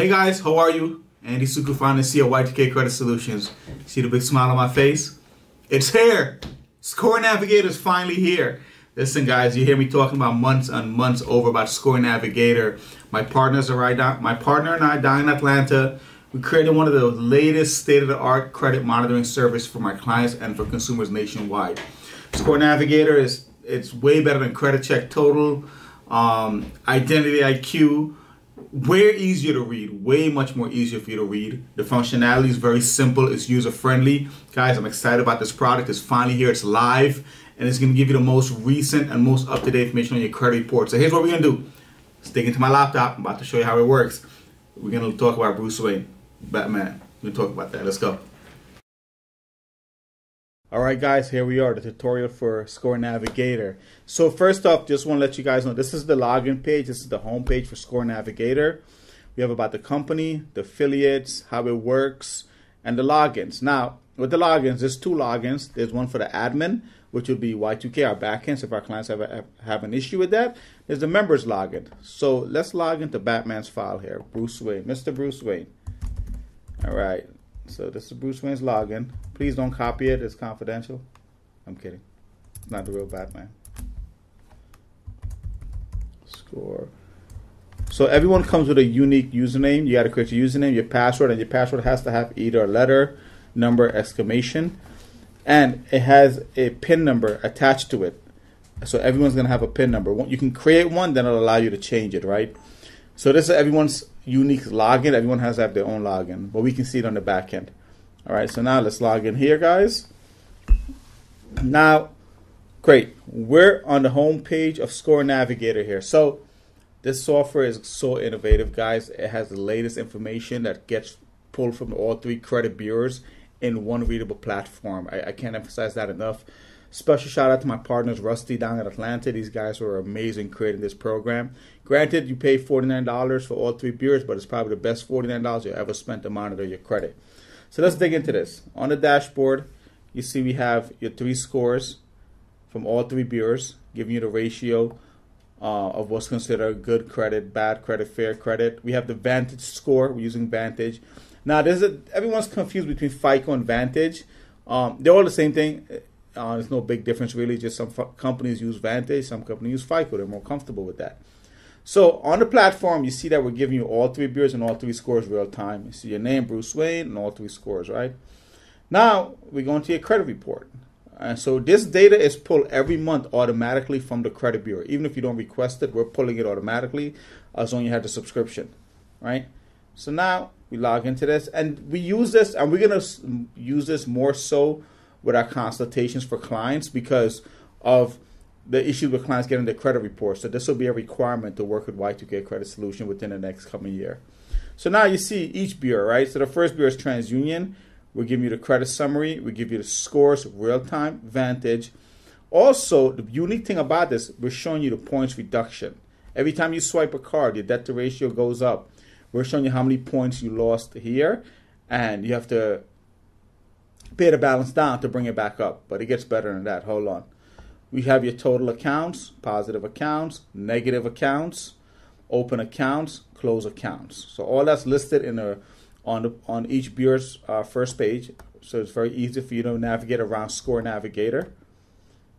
Hey guys, how are you? Andy Sukhu, founder CEO Y2K Credit Solutions. See the big smile on my face? It's here. Score Navigator is finally here. Listen, guys, you hear me talking about months and months over about Score Navigator. My partners are right down. My partner and I down in Atlanta. We created one of the latest state-of-the-art credit monitoring service for my clients and for consumers nationwide. Score Navigator is it's way better than Credit Check Total, um, Identity IQ way easier to read, way much more easier for you to read. The functionality is very simple, it's user friendly. Guys, I'm excited about this product. It's finally here, it's live, and it's gonna give you the most recent and most up to date information on your credit report. So here's what we're gonna do stick into my laptop. I'm about to show you how it works. We're gonna talk about Bruce Wayne, Batman. We're gonna talk about that. Let's go. Alright guys, here we are, the tutorial for Score Navigator. So first off, just want to let you guys know, this is the login page, this is the home page for Score Navigator. We have about the company, the affiliates, how it works, and the logins. Now, with the logins, there's two logins. There's one for the admin, which would be Y2K, our backend, so if our clients have, a, have an issue with that. There's the members login. So let's log into Batman's file here, Bruce Wayne, Mr. Bruce Wayne. All right, so this is Bruce Wayne's login. Please don't copy it. It's confidential. I'm kidding. It's not the real Batman. Score. So everyone comes with a unique username. You got to create your username, your password, and your password has to have either a letter, number, exclamation, and it has a PIN number attached to it. So everyone's gonna have a PIN number. You can create one, then it'll allow you to change it, right? So this is everyone's unique login. Everyone has to have their own login, but we can see it on the back end. All right, so now let's log in here, guys. Now, great. We're on the home page of Score Navigator here. So this software is so innovative, guys. It has the latest information that gets pulled from all three credit bureaus in one readable platform. I, I can't emphasize that enough. Special shout out to my partners, Rusty down in Atlanta. These guys were amazing creating this program. Granted, you pay $49 for all three beers, but it's probably the best $49 you ever spent to monitor your credit. So let's dig into this. On the dashboard, you see we have your three scores from all three bureaus, giving you the ratio uh, of what's considered good credit, bad credit, fair credit. We have the Vantage score. We're using Vantage. Now, there's a, everyone's confused between FICO and Vantage. Um, they're all the same thing. Uh, there's no big difference really. Just some f- companies use Vantage, some companies use FICO. They're more comfortable with that. So on the platform, you see that we're giving you all three beers and all three scores real time. You see your name, Bruce Wayne, and all three scores, right? Now we go into your credit report. And so this data is pulled every month automatically from the credit bureau. Even if you don't request it, we're pulling it automatically as long as you have the subscription, right? So now we log into this and we use this and we're going to use this more so with our consultations for clients because of the issue with clients getting their credit report. So this will be a requirement to work with Y2K Credit Solution within the next coming year. So now you see each bureau, right? So the first bureau is TransUnion. We'll give you the credit summary. We give you the scores, real time, Vantage. Also, the unique thing about this, we're showing you the points reduction. Every time you swipe a card, your debt to ratio goes up. We're showing you how many points you lost here, and you have to pay the balance down to bring it back up. But it gets better than that. Hold on. We have your total accounts, positive accounts, negative accounts, open accounts, close accounts. So all that's listed in a on the on each bureau's uh, first page. So it's very easy for you to navigate around Score Navigator.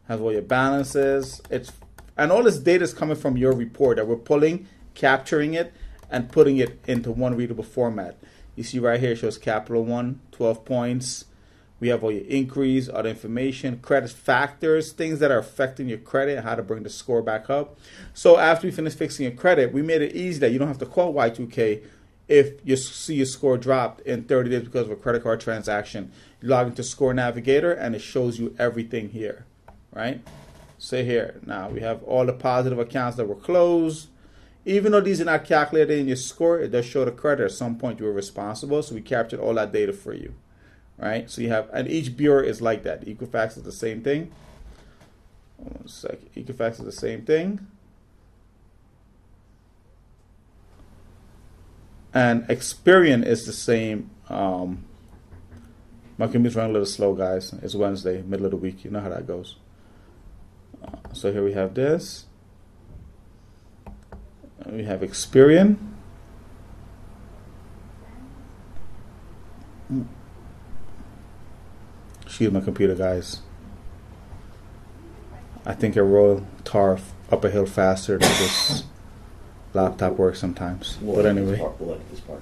Has all your balances. It's and all this data is coming from your report that we're pulling, capturing it, and putting it into one readable format. You see right here shows Capital One, 12 points. We have all your inquiries, other information, credit factors, things that are affecting your credit, how to bring the score back up. So after we finish fixing your credit, we made it easy that you don't have to call Y2K if you see your score dropped in 30 days because of a credit card transaction. You log into Score Navigator and it shows you everything here, right? Say here, now we have all the positive accounts that were closed. Even though these are not calculated in your score, it does show the credit at some point you were responsible. So we captured all that data for you right? So you have, and each bureau is like that. Equifax is the same thing. One second. Equifax is the same thing. And Experian is the same. Um, my computer's running a little slow, guys. It's Wednesday, middle of the week. You know how that goes. Uh, so here we have this. And we have Experian. Excuse my computer, guys. I think a roll tar up a hill faster than this laptop works sometimes. We'll but edit this anyway, part- We'll edit this part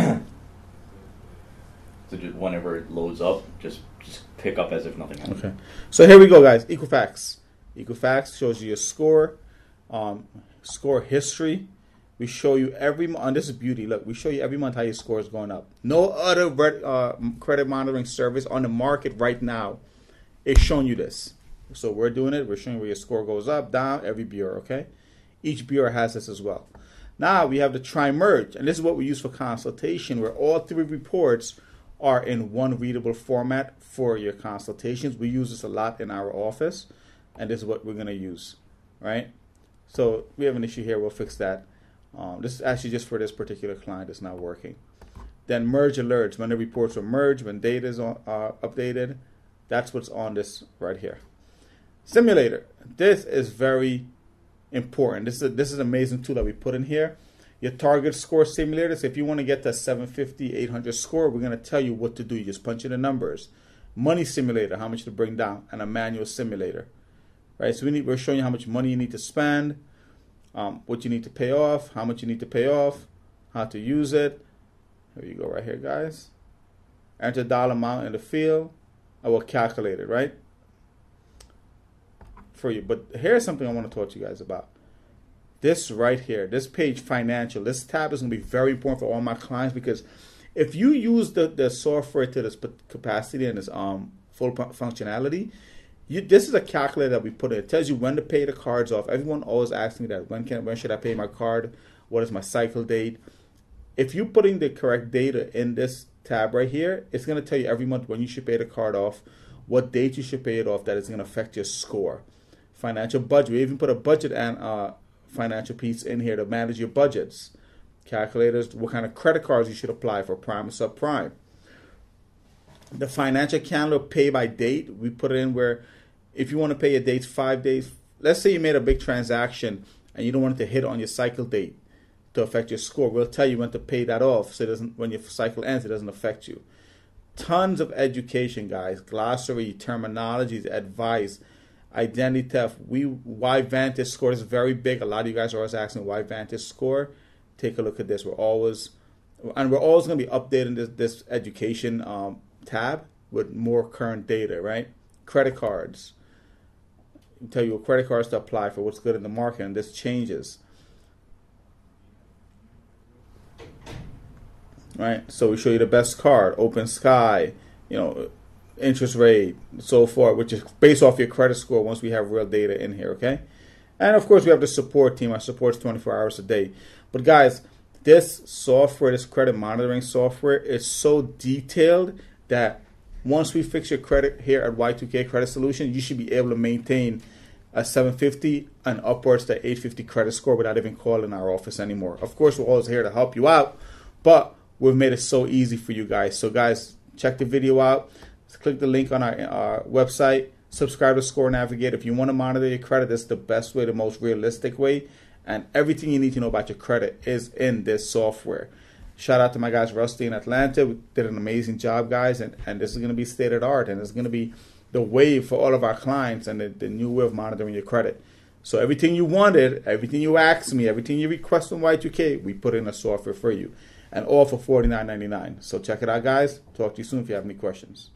out. So just whenever it loads up, just just pick up as if nothing happened. okay. So here we go, guys. Equifax. Equifax shows you your score, um, score history. We show you every month. And this is beauty. Look, we show you every month how your score is going up. No other red, uh, credit monitoring service on the market right now is showing you this. So we're doing it. We're showing where your score goes up, down, every bureau. Okay, each bureau has this as well. Now we have the tri-merge, and this is what we use for consultation, where all three reports are in one readable format for your consultations. We use this a lot in our office, and this is what we're going to use, right? So we have an issue here. We'll fix that. Um, this is actually just for this particular client. It's not working. Then merge alerts when the reports are merged, when data is on, uh, updated. That's what's on this right here. Simulator. This is very important. This is a, this is an amazing tool that we put in here. Your target score simulator. So if you want to get to 750, 800 score, we're going to tell you what to do. You just punch in the numbers. Money simulator, how much to bring down, and a manual simulator. Right. So we need, we're showing you how much money you need to spend, um, what you need to pay off, how much you need to pay off, how to use it. Here you go, right here, guys. Enter dollar amount in the field. I will calculate it, right? For you. But here's something I want to talk to you guys about. This right here, this page, financial, this tab is going to be very important for all my clients because if you use the, the software to this capacity and its um, full functionality, you, this is a calculator that we put in. It tells you when to pay the cards off. Everyone always asks me that. When can when should I pay my card? What is my cycle date? If you're putting the correct data in this tab right here, it's going to tell you every month when you should pay the card off, what date you should pay it off. That is going to affect your score. Financial budget. We even put a budget and uh, financial piece in here to manage your budgets. Calculators. What kind of credit cards you should apply for prime and subprime. The financial calendar pay by date. We put it in where if you want to pay your dates five days. Let's say you made a big transaction and you don't want it to hit on your cycle date to affect your score. We'll tell you when to pay that off so it doesn't when your cycle ends it doesn't affect you. Tons of education, guys. Glossary, terminologies, advice, identity theft. We why Vantage score is very big. A lot of you guys are always asking why Vantage score. Take a look at this. We're always and we're always going to be updating this this education um, tab with more current data, right? Credit cards. Tell you what credit cards to apply for, what's good in the market, and this changes. right? So we show you the best card, Open Sky, you know, interest rate, so forth, which is based off your credit score once we have real data in here, okay? And of course, we have the support team. Our support's 24 hours a day. But guys, this software, this credit monitoring software, is so detailed that once we fix your credit here at Y2K Credit Solution, you should be able to maintain a 750 and upwards to 850 credit score without even calling our office anymore. Of course, we're always here to help you out, but we've made it so easy for you guys. So, guys, check the video out. Click the link on our, our website. Subscribe to Score Navigate. If you want to monitor your credit, that's the best way, the most realistic way. And everything you need to know about your credit is in this software. Shout out to my guys Rusty in Atlanta. We did an amazing job, guys. And, and this is going to be state of the art. And it's going to be the wave for all of our clients and the, the new way of monitoring your credit. So everything you wanted, everything you asked me, everything you request from Y2K, we put in a software for you and all for $49.99. So check it out, guys. Talk to you soon if you have any questions.